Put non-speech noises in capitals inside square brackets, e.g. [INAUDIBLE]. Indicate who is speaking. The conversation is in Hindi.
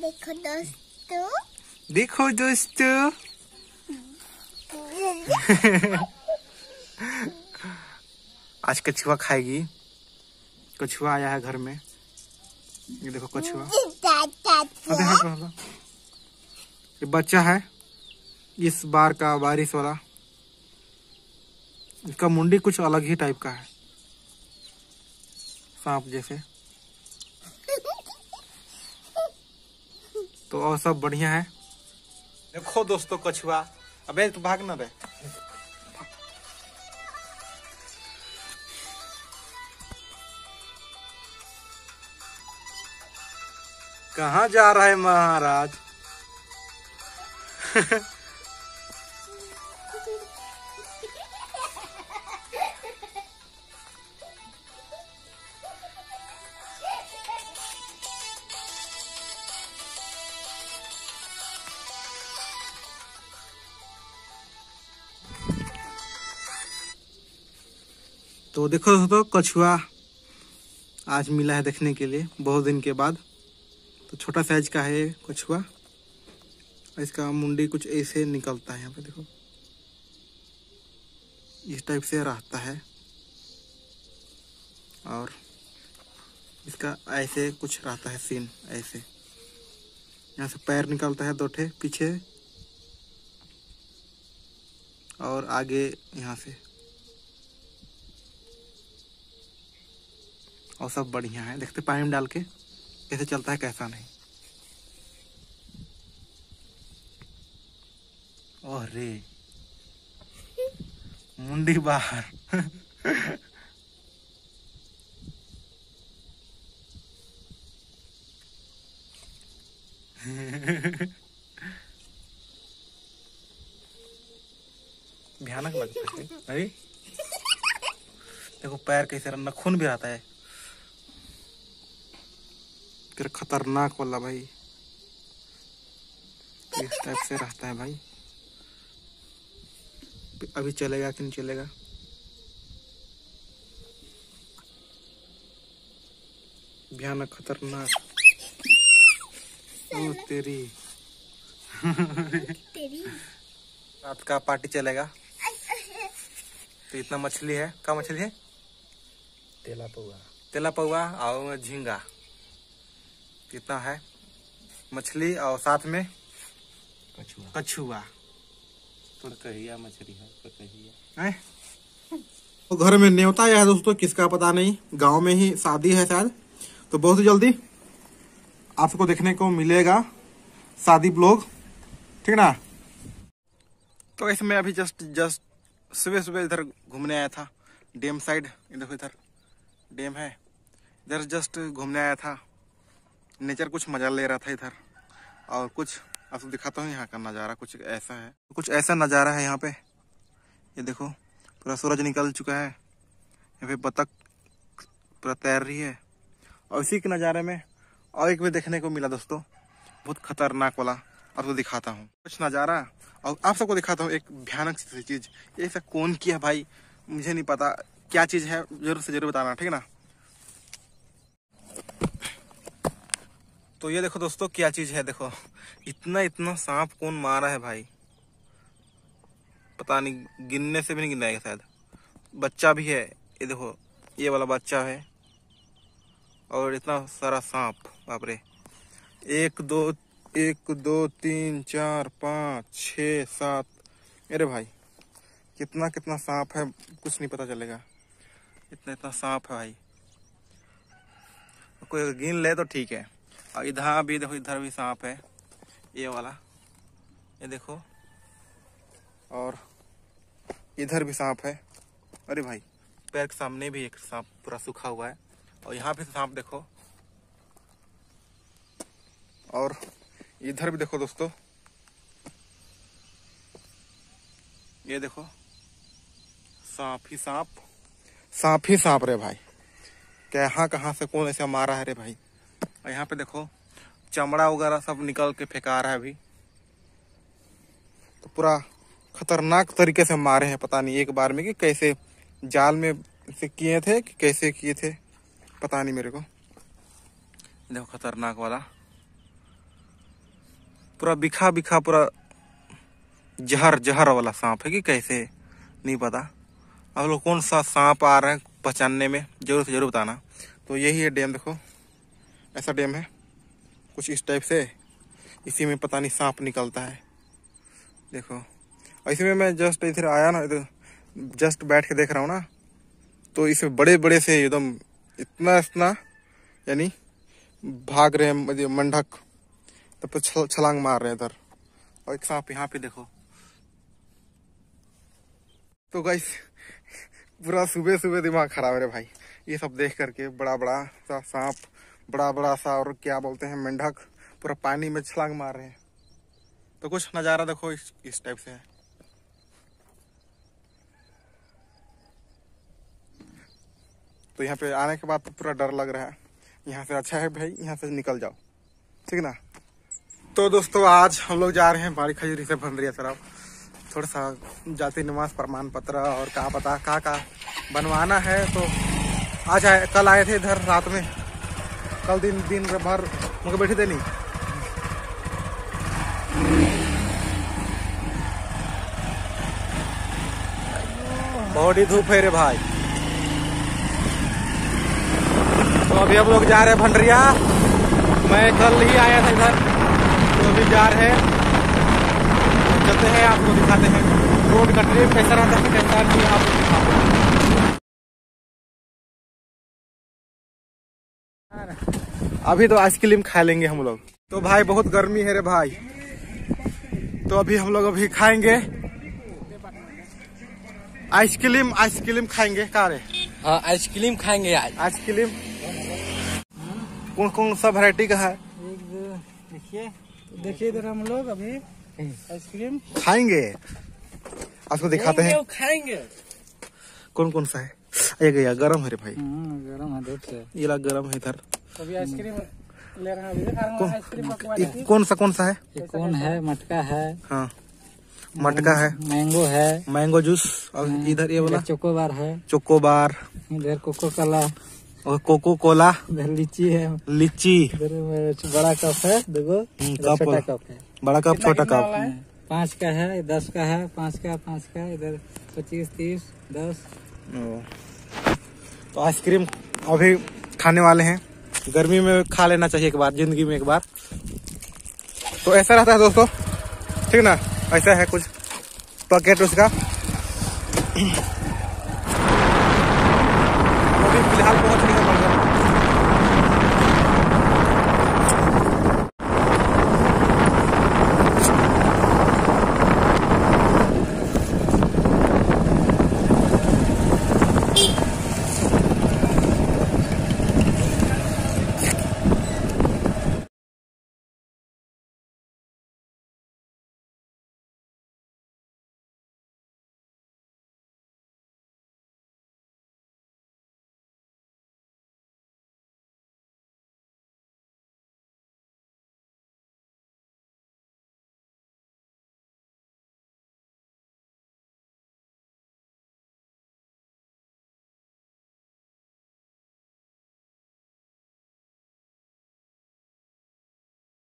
Speaker 1: देखो दोस्तों
Speaker 2: देखो दोस्तों आज कछुआ खाएगी कछुआ आया है घर में ये देखो कछुआ। ये बच्चा है इस बार का बारिश वाला इसका मुंडी कुछ अलग ही टाइप का है सांप जैसे तो और सब बढ़िया है। देखो दोस्तों, कछुआ। अबे तू भाग ना रहे। कहाँ जा रहा है महाराज? [LAUGHS] तो देखो दोस्तों, कछुआ आज मिला है देखने के लिए, बहुत दिन के बाद। तो छोटा साइज़ का है कछुआ, और इसका मुंडी कुछ ऐसे निकलता है यहाँ पे, देखो। इस टाइप से रहता है। और इसका ऐसे कुछ रहता है सीन, ऐसे। यहाँ से पैर निकलता है दो पीछे, और आगे यहाँ से। और सब बढ़िया है। देखते पानी में डाल के कैसे चलता है, कैसा नहीं। अरे। मुंडी बाहर। भयानक लगता है। अरे। देखो, पैर कैसे नखून भी आता है। फिर खतरनाक वाला भाई। इस टाइप से रहता है भाई। अभी चलेगा कि नहीं चलेगा? भयानक खतरनाक। ओ तेरी।
Speaker 1: तेरी।
Speaker 2: रात का पार्टी चलेगा। तो इतना मछली है? क्या मछली है?
Speaker 3: तेला पौआ।
Speaker 2: तेला पौआ? और झींगा। कितना है? मछली और साथ में
Speaker 3: कछुआ।
Speaker 2: कछुआ।
Speaker 3: कहिया मछली है कहिया
Speaker 2: तो घर में न्योता है दोस्तों किसका पता नहीं? गाँव में ही शादी है शायद। तो बहुत ही जल्दी आपको देखने को मिलेगा शादी ब्लॉग। ठीक ना? तो इसमें अभी जस्ट जस्ट सुबह सुबह इधर घूमने आया था। डैम साइड देखो इधर डैम है। इधर जस्ट घूमने आया था। नेचर कुछ मज़ा ले रहा था इधर। और कुछ आपको दिखाता हूँ यहाँ का नज़ारा, कुछ ऐसा है। कुछ ऐसा नज़ारा है यहाँ पे। ये देखो, पूरा सूरज निकल चुका है। यहाँ पे बतख पूरा तैर रही है। और इसी के नज़ारे में, और एक भी देखने को मिला दोस्तों, बहुत खतरनाक वाला। आपको दिखाता हूँ। कुछ नज़ारा, और आप सबको दिखाता हूँ एक भयानक चीज़। ऐसा कौन किया भाई, मुझे नहीं पता। क्या चीज़ है, ज़रूर से ज़रूर बताना, ठीक है ना? तो ये देखो दोस्तों, क्या चीज़ है देखो। इतना इतना सांप कौन मारा है भाई? पता नहीं, गिनने से भी नहीं गिनाएगा शायद। बच्चा भी है, ये देखो, ये वाला बच्चा है। और इतना सारा सांप, बाप रे। एक, दो एक, दो, तीन, चार, पाँच, छ, सात। अरे भाई, कितना कितना सांप है, कुछ नहीं पता चलेगा। इतना इतना सांप है भाई। कोई गिन ले तो ठीक है। और इधर भी देखो, इधर भी सांप है। ये वाला। ये देखो। और इधर भी सांप है। अरे भाई, पैर के सामने भी एक सांप पूरा सूखा हुआ है। और यहाँ पे सांप देखो। और इधर भी देखो दोस्तों। ये देखो। सांप ही सांप। सांप ही सांप रे भाई। कहाँ कहाँ से, कौन ऐसा मारा है रे भाई। और यहाँ पे देखो, चमड़ा वगैरह सब निकल के फेंका रहा है अभी। तो पूरा खतरनाक तरीके से मारे हैं, पता नहीं एक बार में कि कैसे जाल में से किए थे कि कैसे किए थे, पता नहीं मेरे को। देखो खतरनाक वाला। पूरा बिखा बिखा पूरा जहर जहर वाला सांप है कि कैसे, नहीं पता। आप लोग कौन सा सांप आ रहा है पहचानने में, ज़रूर से ज़रूर बताना। तो यही है डैम, देखो। ऐसा डैम है। कुछ इस टाइप से। इसी में पता नहीं सांप निकलता है। देखो। ऐसे में मैं जस्ट इधर आया ना इधर जस्ट बैठ के देख रहा हूँ ना तो इसमें बड़े बड़े से एकदम इतना इतना यानी भाग रहे हैं मतलब मंडक। तब तो छल, छलांग मार रहे हैं इधर। और एक सांप यहाँ पे देखो। तो गाइस पूरा सुबह सुबह दिमाग खराब है भाई। ये सब देख करके बड़ा बड़ा सा बड़ा बड़ा सा और क्या बोलते हैं मेंढक पूरा पानी में छलांग मार रहे हैं। तो कुछ नज़ारा देखो इस, इस टाइप से। है तो यहाँ पे आने के बाद तो पूरा डर लग रहा है। यहाँ से अच्छा है भाई यहाँ से निकल जाओ। ठीक ना? तो दोस्तों आज हम लोग जा रहे हैं बारी खजूरी से भंदरिया तरफ़ थोड़ा सा जाति निवास प्रमाण पत्र और कहा पता कहाँ का बनवाना है। तो आज आए कल आए थे इधर रात में। कल दिन दिन भर मुझे बैठे थे नहीं। बहुत ही धूप है रे भाई। तो अभी हम लोग जा रहे हैं भंडरिया। मैं कल ही आया था इधर। तो अभी जा रहे हैं। चलते हैं, आपको दिखाते हैं। रोड का ट्रिप, कैसा रहता है, कैसा नहीं, आपको दिखाते हैं। अभी तो आइसक्रीम खा लेंगे हम लोग। तो भाई बहुत गर्मी है रे भाई। तो अभी हम लोग अभी खाएँगे। आइसक्रीम आइसक्रीम खाएँगे। का रे?
Speaker 3: हाँ आइसक्रीम खाएँगे आज।
Speaker 2: आइसक्रीम। कौन कौन सा वैरायटी का है?
Speaker 3: देखिए देखिए इधर हम लोग अभी आइसक्रीम।
Speaker 2: खाएँगे। आपको दिखाते हैं।
Speaker 3: खाएँगे
Speaker 2: कौन कौन सा है? ये गया गरम है रे भाई।
Speaker 3: गरम है से
Speaker 2: ये ला गरम है इधर।
Speaker 3: अभी आइसक्रीम ले रहे हैं दिखा
Speaker 2: कौन सा कौन सा है?
Speaker 3: ये कौन है? मटका है।
Speaker 2: हाँ। मटका है।
Speaker 3: मैंगो है।
Speaker 2: Mango juice. और इधर ये वाला।
Speaker 3: चोकोबार है।
Speaker 2: चोकोबार
Speaker 3: इधर कोको कोला
Speaker 2: और कोको कोला
Speaker 3: इधर लीची है।
Speaker 2: लीची।
Speaker 3: इधर बड़ा कप है देखो।
Speaker 2: हम्म, कप।
Speaker 3: छोटा कप है।
Speaker 2: बड़ा कप छोटा कप।
Speaker 3: पाँच का है दस का है पाँच का पाँच का। इधर पच्चीस तीस दस।
Speaker 2: तो आइसक्रीम अभी खाने वाले हैं। गर्मी में खा लेना चाहिए एक बार, ज़िंदगी में एक बार। तो ऐसा रहता है दोस्तों। ठीक ना? ऐसा है कुछ। पकेट उसका।